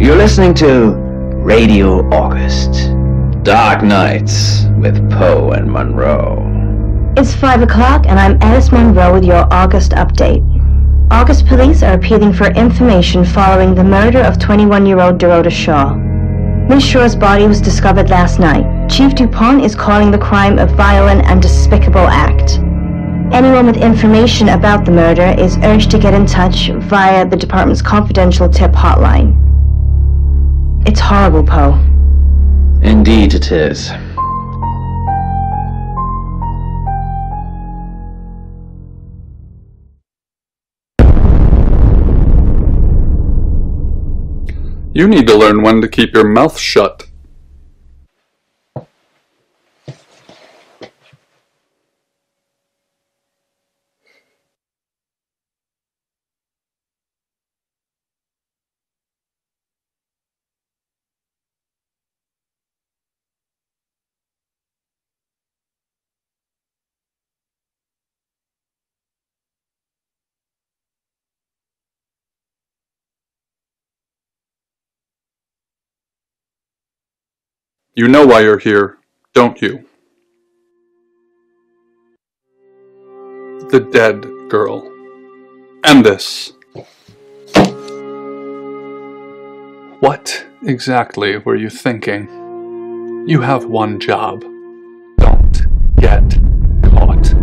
You're listening to Radio August. Dark Nights with Poe and Monroe. It's 5 o'clock, and I'm Alice Monroe with your August update. August police are appealing for information following the murder of 21 year old Dorota Shaw. Miss Shaw's body was discovered last night. Chief DuPont is calling the crime a violent and despicable act. Anyone with information about the murder is urged to get in touch via the department's confidential tip hotline. It's horrible, Poe. Indeed it is. You need to learn when to keep your mouth shut. You know why you're here, don't you? The dead girl. And this. What exactly were you thinking? You have one job. Don't get caught.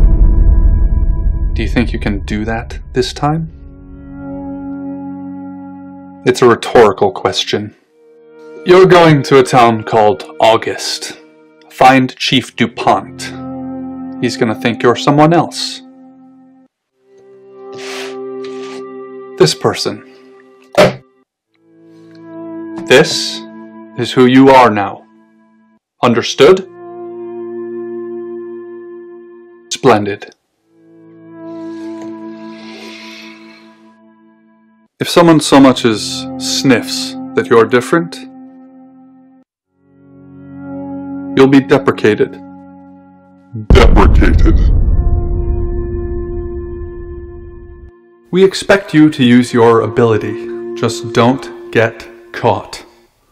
Do you think you can do that this time? It's a rhetorical question. You're going to a town called August. Find Chief DuPont. He's gonna think you're someone else. This person. This is who you are now. Understood? Splendid. If someone so much as sniffs that you're different, you'll be deprecated. Deprecated. We expect you to use your ability. Just don't get caught.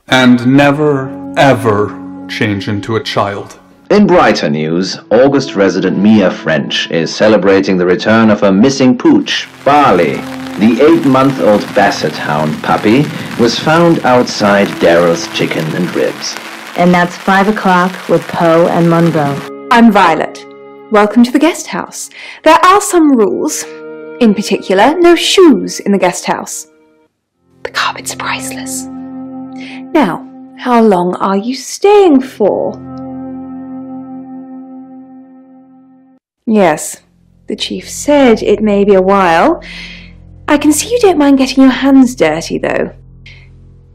And never, ever change into a child. In brighter news, August resident Mia French is celebrating the return of her missing pooch, Barley. The eight-month-old Basset Hound puppy was found outside Daryl's Chicken and Ribs. And that's 5 o'clock with Poe and Monroe. I'm Violet. Welcome to the guest house. There are some rules. In particular, no shoes in the guest house. The carpet's priceless. Now, how long are you staying for? Yes, the chief said it may be a while. I can see you don't mind getting your hands dirty, though.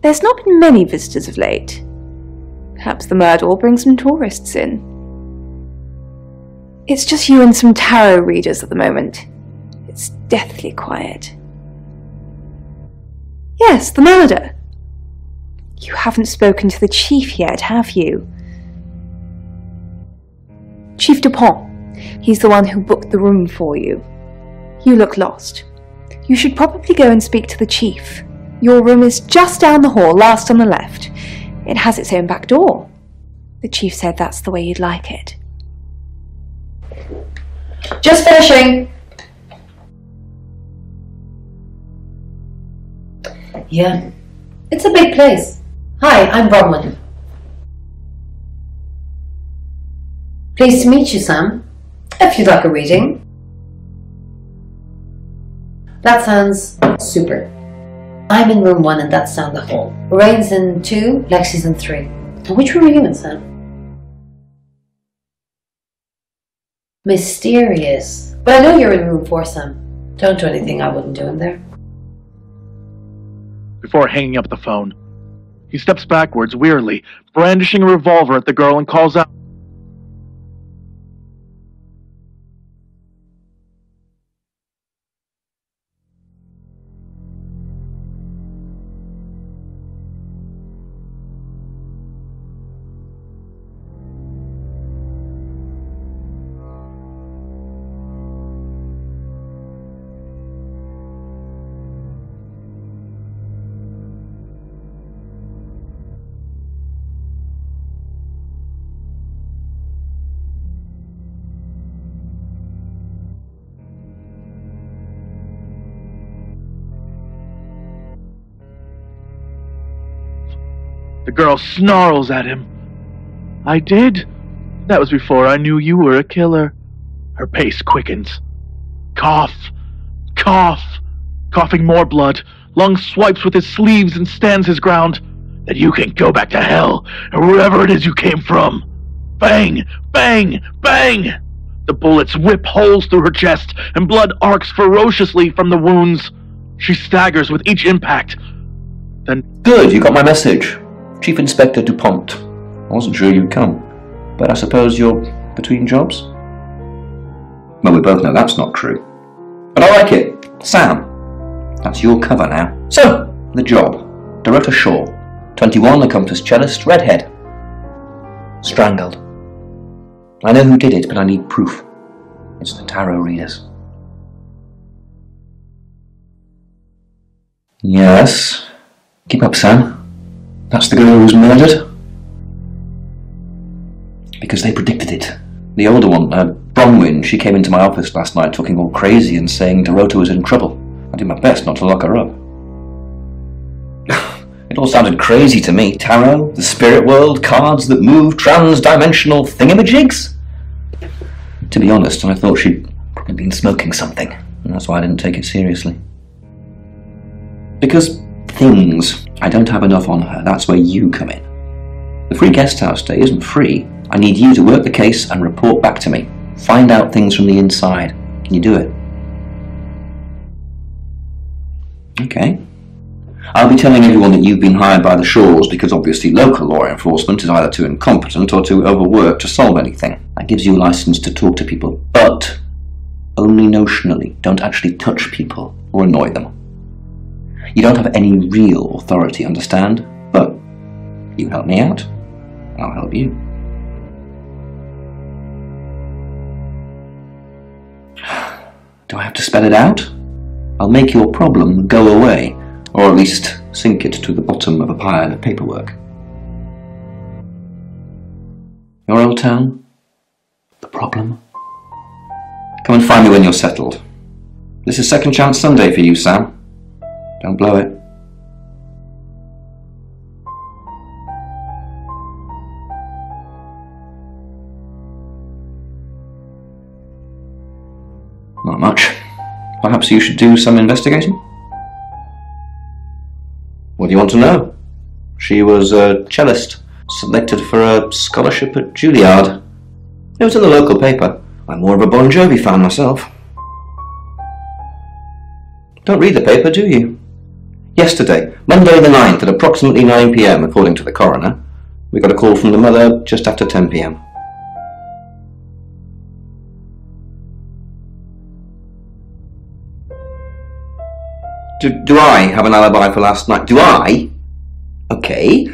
There's not been many visitors of late. Perhaps the murder will bring some tourists in. It's just you and some tarot readers at the moment. It's deathly quiet. Yes, the murder. You haven't spoken to the chief yet, have you? Chief Dupont. He's the one who booked the room for you. You look lost. You should probably go and speak to the chief. Your room is just down the hall, last on the left. It has its own back door. The chief said that's the way you'd like it. Just finishing. Yeah, it's a big place. Hi, I'm Bronwyn. Pleased to meet you, Sam. If you'd like a reading. That sounds super. I'm in room one and that's down the hall. Lorraine's in two, Lexi's in three. Which room are you in, Sam? Mysterious. But I know you're in room four, Sam. Don't do anything I wouldn't do in there. Before hanging up the phone, he steps backwards wearily, brandishing a revolver at the girl and calls out. The girl snarls at him. I did? That was before I knew you were a killer. Her pace quickens. Cough. Cough. Coughing more blood. Lung swipes with his sleeves and stands his ground. Then you can go back to hell, or wherever it is you came from. Bang! Bang! Bang! The bullets whip holes through her chest, and blood arcs ferociously from the wounds. She staggers with each impact. Then Good, you got my message. Chief Inspector DuPont. I wasn't sure you'd come, but I suppose you're between jobs? Well, we both know that's not true. But I like it. Sam. That's your cover now. So, the job. Dorota Shaw. 21, accomplished cellist, redhead. Strangled. I know who did it, but I need proof. It's the tarot readers. Yes. Keep up, Sam. That's the girl who was murdered? Because they predicted it. The older one, uh, Bronwyn, she came into my office last night talking all crazy and saying Dorota was in trouble. I did my best not to lock her up. it all sounded crazy to me. Tarot, the spirit world, cards that move, trans-dimensional thingamajigs? To be honest, I thought she'd probably been smoking something, and that's why I didn't take it seriously. Because things, I don't have enough on her, that's where you come in. The free guest house stay isn't free. I need you to work the case and report back to me. Find out things from the inside. Can you do it? Okay. I'll be telling everyone that you've been hired by the Shaws because obviously local law enforcement is either too incompetent or too overworked to solve anything. That gives you a license to talk to people, but only notionally. Don't actually touch people or annoy them. You don't have any real authority, understand? But you help me out, I'll help you. Do I have to spell it out? I'll make your problem go away, or at least sink it to the bottom of a pile of paperwork. Your old town? The problem? Come and find me when you're settled. This is Second Chance Sunday for you, Sam. Don't blow it. Not much. Perhaps you should do some investigating? What do you want to know? She was a cellist, selected for a scholarship at Juilliard. It was in the local paper. I'm more of a Bon Jovi fan myself. Don't read the paper, do you? Yesterday, Monday the 9th at approximately 9pm, according to the coroner, we got a call from the mother just after 10pm. Do, do I have an alibi for last night? Do I? Okay.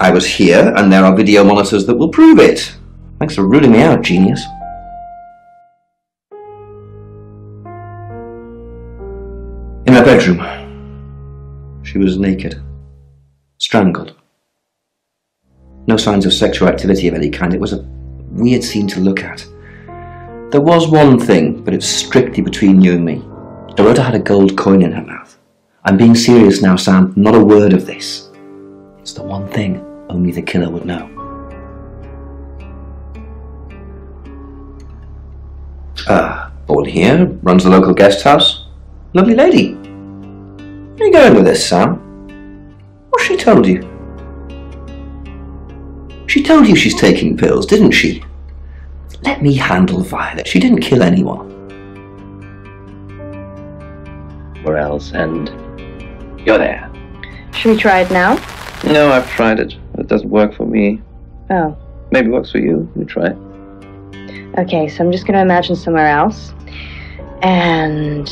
I was here, and there are video monitors that will prove it. Thanks for ruling me out, genius. In her bedroom. She was naked. Strangled. No signs of sexual activity of any kind. It was a weird scene to look at. There was one thing, but it's strictly between you and me. Dorota had a gold coin in her mouth. I'm being serious now, Sam. Not a word of this. It's the one thing only the killer would know. Ah, all here, runs the local guest house. Lovely lady. Where are you going with this, Sam? What's she told you? She told you she's taking pills, didn't she? Let me handle Violet. She didn't kill anyone. Where else? And you're there. Should we try it now? No, I've tried it. It doesn't work for me. Oh. Maybe it works for you. You try it. Okay, so I'm just gonna imagine somewhere else. And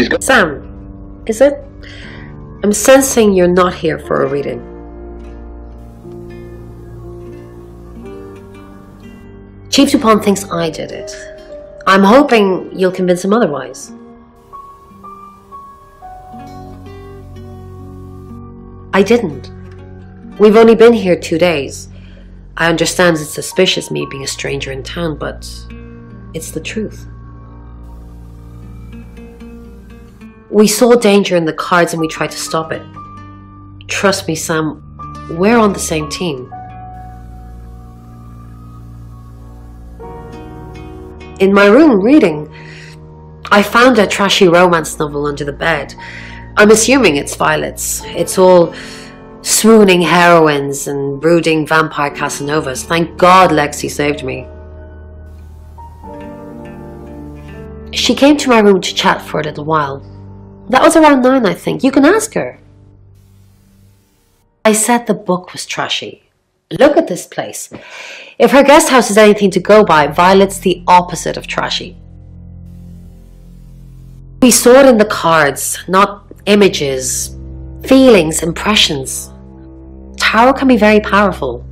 She's got. Sam, is it? I'm sensing you're not here for a reading. Chief DuPont thinks I did it. I'm hoping you'll convince him otherwise. I didn't. We've only been here two days. I understand it's suspicious me being a stranger in town, but it's the truth. We saw danger in the cards and we tried to stop it. Trust me, Sam, we're on the same team. In my room reading, I found a trashy romance novel under the bed. I'm assuming it's Violet's. It's all swooning heroines and brooding vampire Casanovas. Thank God Lexi saved me. She came to my room to chat for a little while. That was around nine, I think. You can ask her. I said the book was trashy. Look at this place. If her guest house is anything to go by, Violet's the opposite of trashy. We saw it in the cards, not images, feelings, impressions. Tarot can be very powerful.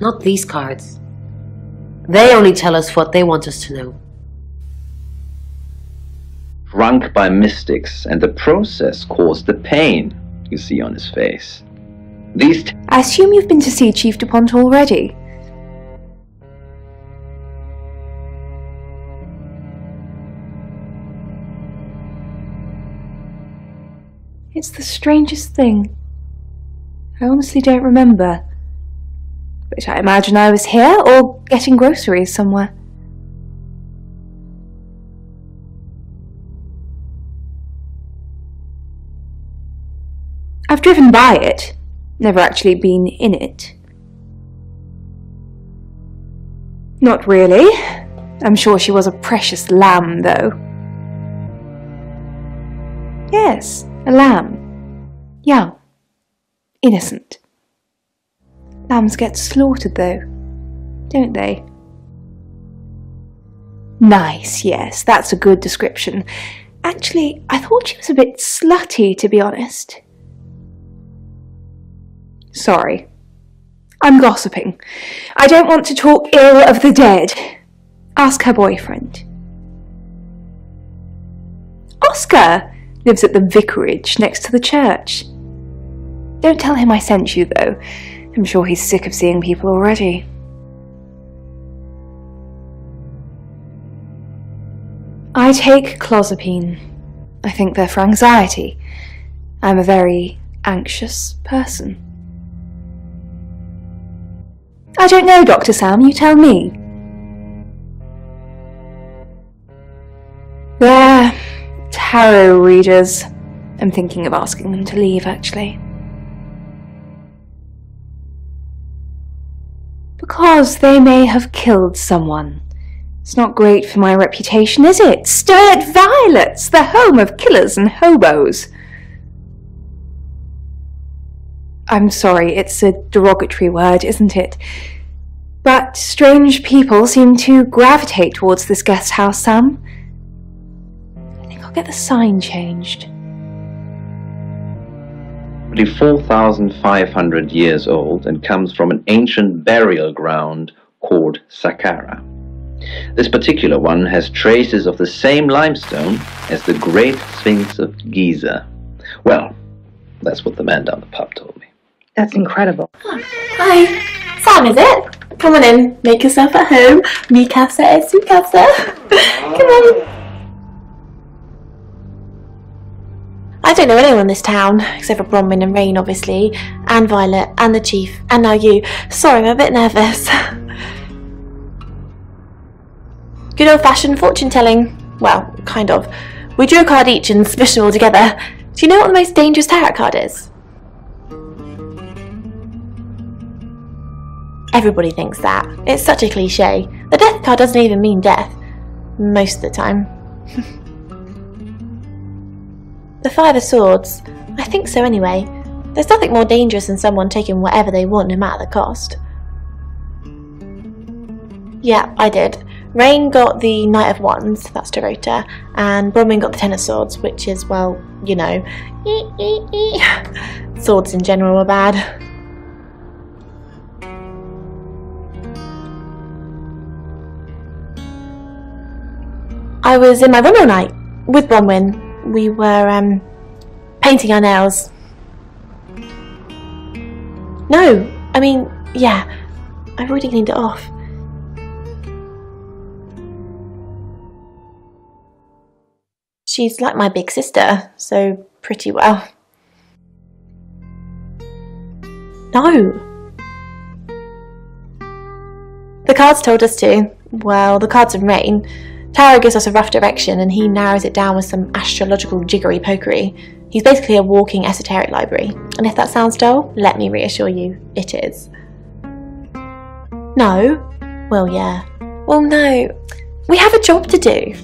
Not these cards. They only tell us what they want us to know. Drunk by mystics, and the process caused the pain you see on his face. These t- I assume you've been to see Chief DuPont already. It's the strangest thing. I honestly don't remember. But I imagine I was here or getting groceries somewhere. I've driven by it, never actually been in it. Not really. I'm sure she was a precious lamb, though. Yes, a lamb. Young. Innocent. Lambs get slaughtered, though, don't they? Nice, yes, that's a good description. Actually, I thought she was a bit slutty, to be honest. Sorry. I'm gossiping. I don't want to talk ill of the dead. Ask her boyfriend. Oscar lives at the vicarage next to the church. Don't tell him I sent you, though. I'm sure he's sick of seeing people already. I take clozapine. I think they're for anxiety. I'm a very anxious person. I don't know, Dr. Sam, you tell me. They're tarot readers. I'm thinking of asking them to leave, actually. Because they may have killed someone. It's not great for my reputation, is it? Stirred Violets, the home of killers and hobos. I'm sorry, it's a derogatory word, isn't it? But strange people seem to gravitate towards this guest house, Sam. I think I'll get the sign changed. Nearly 4,500 years old and comes from an ancient burial ground called Saqqara. This particular one has traces of the same limestone as the Great Sphinx of Giza. Well, that's what the man down the pub told me. That's incredible. Hi, Sam, is it? Come on in, make yourself at home. Mi casa es su casa. Come on. I don't know anyone in this town, except for Bronwyn and Rain, obviously, and Violet, and the Chief, and now you. Sorry, I'm a bit nervous. Good old fashioned fortune telling. Well, kind of. We drew a card each and smushed them all together. Do you know what the most dangerous tarot card is? Everybody thinks that. It's such a cliche. The death card doesn't even mean death. Most of the time. the Five of Swords. I think so anyway. There's nothing more dangerous than someone taking whatever they want no matter the cost. Yeah, I did. Rain got the Knight of Wands, that's Dorota, and Bronwyn got the Ten of Swords, which is, well, you know, swords in general are bad. I was in my room all night with Bronwyn. We were um, painting our nails. No, I mean, yeah, I've already cleaned it off. She's like my big sister, so pretty well. No. The cards told us to. Well, the cards and Rain. Tarot gives us a rough direction and he narrows it down with some astrological jiggery pokery. He's basically a walking esoteric library. And if that sounds dull, let me reassure you, it is. No? Well, yeah. Well, no. We have a job to do.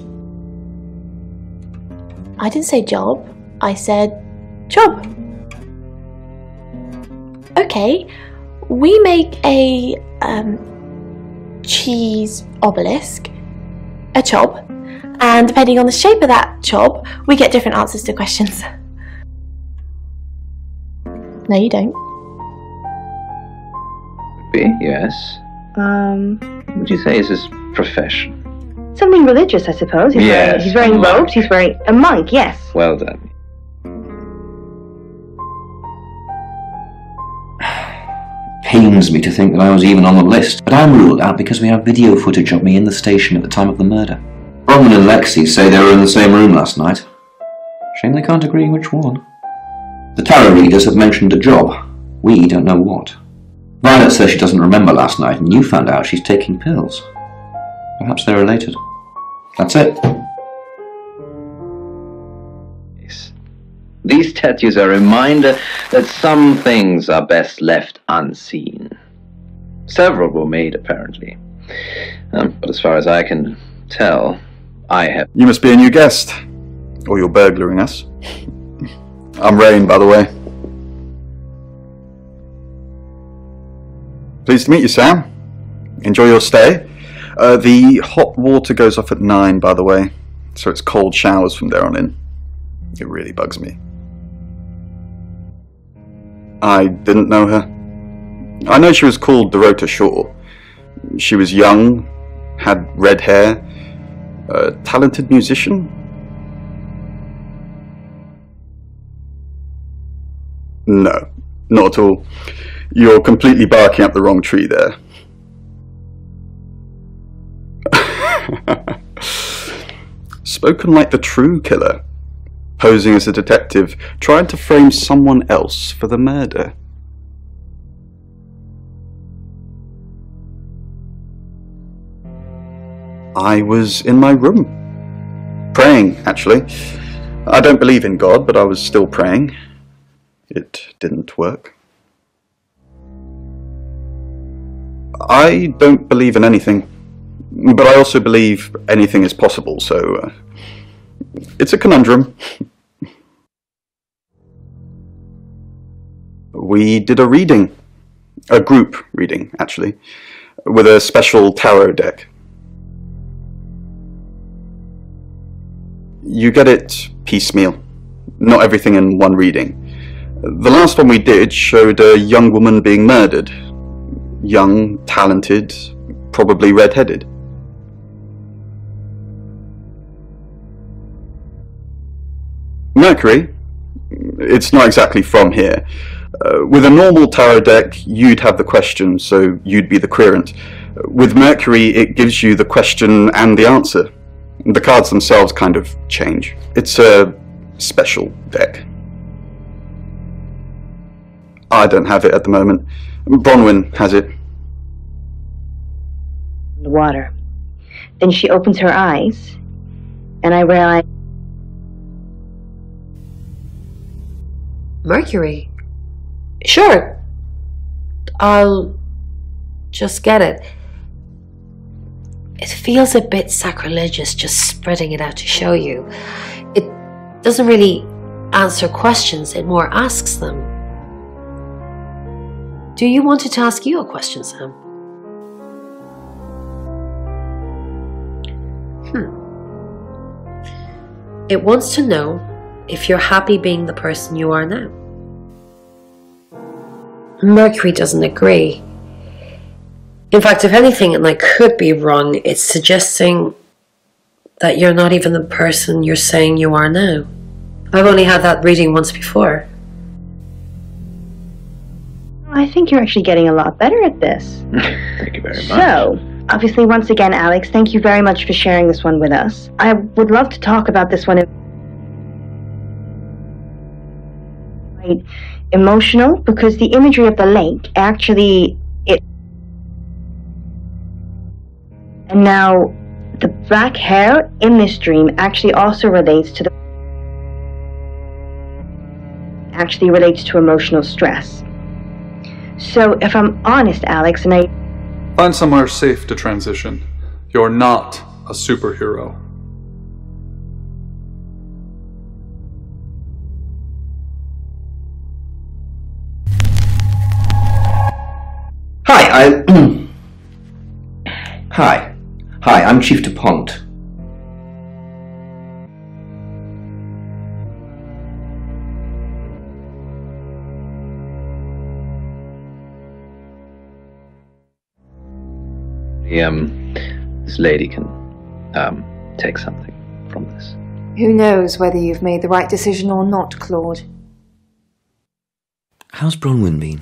I didn't say job. I said job. Okay. We make a um, cheese obelisk, a chob, and depending on the shape of that chob, we get different answers to questions. No, you don't. Be, yes. Um, What would you say is his profession? something religious, I suppose. He's Yes, wearing, he's wearing a robes. He's wearing a monk. Yes. Well done. Pains me to think that I was even on the list, but I'm ruled out because we have video footage of me in the station at the time of the murder. Bronwyn and Lexi say they were in the same room last night. Shame they can't agree which one. The tarot readers have mentioned a job. We don't know what. Violet says she doesn't remember last night, and you found out she's taking pills. Perhaps they're related. That's it. These tattoos are a reminder that some things are best left unseen. Several were made, apparently. Um, but as far as I can tell, I have. You must be a new guest. Or you're burglaring us. I'm Rain, by the way. Pleased to meet you, Sam. Enjoy your stay. Uh, the hot water goes off at 9, by the way, so it's cold showers from there on in. It really bugs me. I didn't know her. I know she was called Dorota Shaw. She was young, had red hair, a talented musician. No, not at all. You're completely barking up the wrong tree there. Spoken like the true killer, posing as a detective, trying to frame someone else for the murder. I was in my room. Praying, actually. I don't believe in God, but I was still praying. It didn't work. I don't believe in anything, but I also believe anything is possible, so uh, it's a conundrum. We did a reading, a group reading, actually, with a special tarot deck. You get it piecemeal, not everything in one reading. The last one we did showed a young woman being murdered. Young, talented, probably red-headed. Mercury, it's not exactly from here. Uh, with a normal tarot deck, you'd have the question, so you'd be the querent. With Mercury, it gives you the question and the answer. The cards themselves kind of change. It's a special deck. I don't have it at the moment. Bronwyn has it. The water. Then she opens her eyes, and I realize Mercury? Sure. I'll just get it. It feels a bit sacrilegious just spreading it out to show you. It doesn't really answer questions, it more asks them. Do you want it to ask you a question, Sam? Hmm. It wants to know if you're happy being the person you are now. Mercury doesn't agree. In fact, if anything, and I could be wrong, it's suggesting that you're not even the person you're saying you are now. I've only had that reading once before. I think you're actually getting a lot better at this. Thank you very much. So, obviously, once again, Alex, thank you very much for sharing this one with us. I would love to talk about this one. In- emotional because the imagery of the lake actually it and now the black hair in this dream actually also relates to the actually relates to emotional stress. So if I'm honest, Alex, and I Find somewhere safe to transition. You're not a superhero. Hi, I. Hi. Hi, I'm Chief DuPont. Um, this lady can um, take something from this. Who knows whether you've made the right decision or not, Claude? How's Bronwyn been?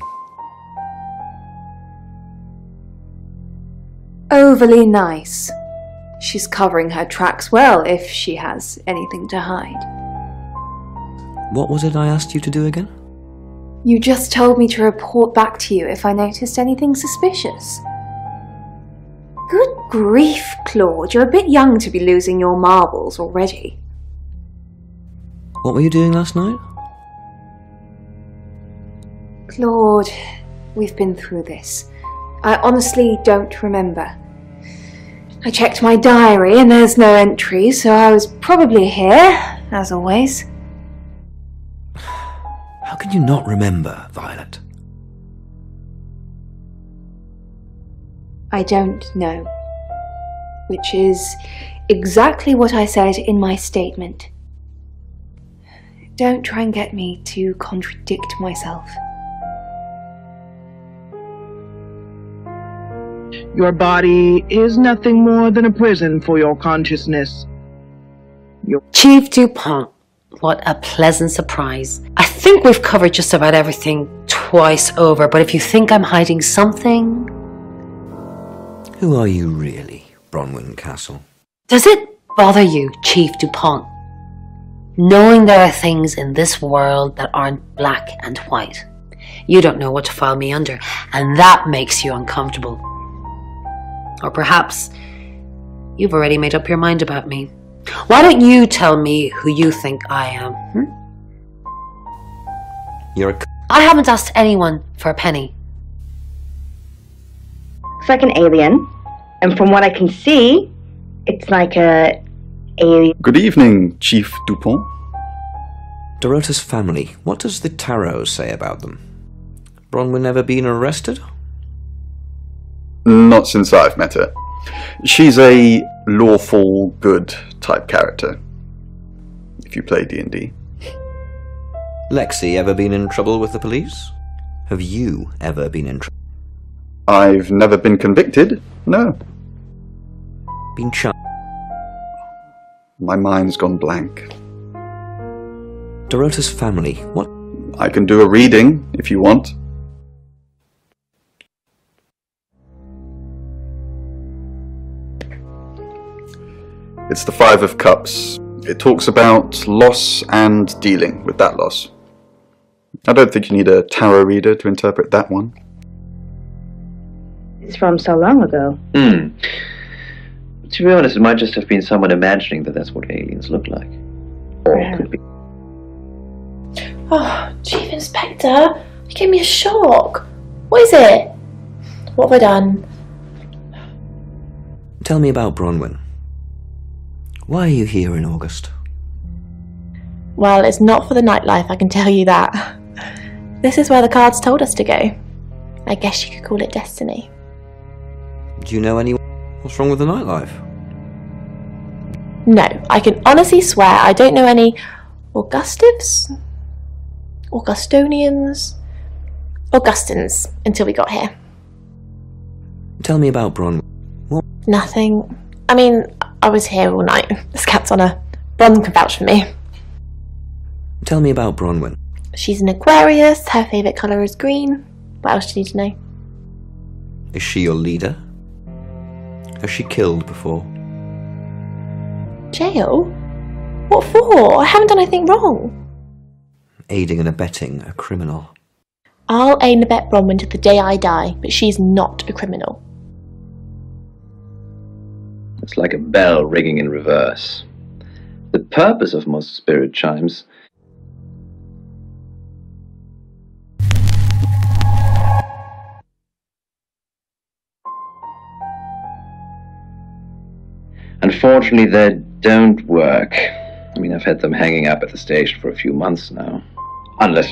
Overly nice. She's covering her tracks well if she has anything to hide. What was it I asked you to do again? You just told me to report back to you if I noticed anything suspicious. Good grief, Claude, you're a bit young to be losing your marbles already. What were you doing last night? Claude, we've been through this. I honestly don't remember. I checked my diary and there's no entry, so I was probably here, as always. How can you not remember, Violet? I don't know. Which is exactly what I said in my statement. Don't try and get me to contradict myself. Your body is nothing more than a prison for your consciousness. Chief DuPont, what a pleasant surprise. I think we've covered just about everything twice over, but if you think I'm hiding something. Who are you really, Bronwyn Castle? Does it bother you, Chief DuPont? Knowing there are things in this world that aren't black and white. You don't know what to file me under, and that makes you uncomfortable. Or perhaps you've already made up your mind about me. Why don't you tell me who you think I am? Hmm? You're a. I haven't asked anyone for a penny. It's like an alien, and from what I can see, it's like a alien. Good evening, Chief Dupont. Dorota's family. What does the tarot say about them? Bronwyn ever been arrested? Not since I've met her. She's a lawful good type character. If you play D&D. Lexi ever been in trouble with the police? Have you ever been in trouble? I've never been convicted. No. Been charged? My mind's gone blank. Dorota's family. What? I can do a reading if you want. It's the Five of Cups. It talks about loss and dealing with that loss. I don't think you need a tarot reader to interpret that one. It's from so long ago. Hmm. To be honest, it might just have been someone imagining that that's what aliens look like. Or it could be. Oh, Chief Inspector, you gave me a shock. What is it? What have I done? Tell me about Bronwyn. Why are you here in August? Well, it's not for the nightlife, I can tell you that. This is where the cards told us to go. I guess you could call it destiny. Do you know anyone? What's wrong with the nightlife? No, I can honestly swear I don't know any Augustives? Augustonians? Augustins until we got here. Tell me about Bronwyn. Nothing. I mean, I was here all night. This cat's on a Bron can vouch for me. Tell me about Bronwyn. She's an Aquarius. Her favourite colour is green. What else do you need to know? Is she your leader? Has she killed before? Jail? What for? I haven't done anything wrong. aiding and abetting a criminal. I'll aid and abet Bronwyn to the day I die, but she's not a criminal. It's like a bell ringing in reverse. The purpose of most spirit chimes Unfortunately, they don't work. I mean, I've had them hanging up at the station for a few months now. Unless